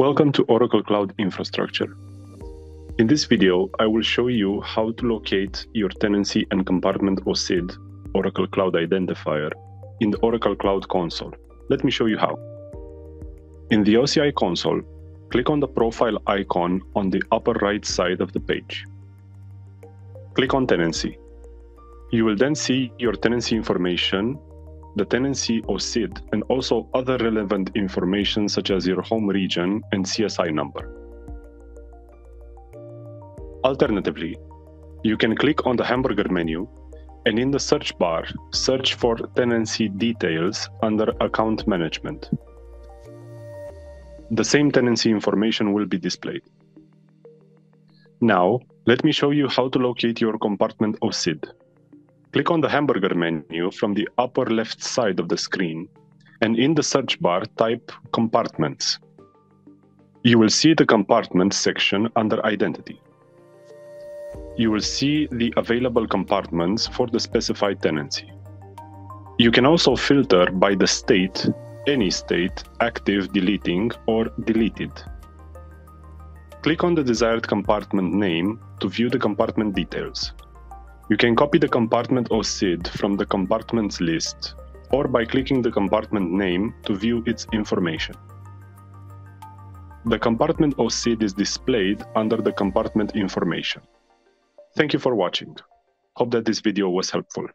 Welcome to Oracle Cloud Infrastructure. In this video, I will show you how to locate your tenancy and compartment OCID, Oracle Cloud Identifier, in the Oracle Cloud Console. Let me show you how. In the OCI console, click on the profile icon on the upper right side of the page. Click on Tenancy. You will then see your tenancy information the tenancy OCID, and also other relevant information such as your home region and CSI number. Alternatively, you can click on the hamburger menu and in the search bar, search for tenancy details under account management. The same tenancy information will be displayed. Now, let me show you how to locate your compartment OCID. Click on the hamburger menu from the upper left side of the screen, and in the search bar, type compartments. You will see the compartments section under identity. You will see the available compartments for the specified tenancy. You can also filter by the state, any state, active, deleting, or deleted. Click on the desired compartment name to view the compartment details. You can copy the compartment or OCID from the compartments list or by clicking the compartment name to view its information. The compartment or OCID is displayed under the compartment information. Thank you for watching. Hope that this video was helpful.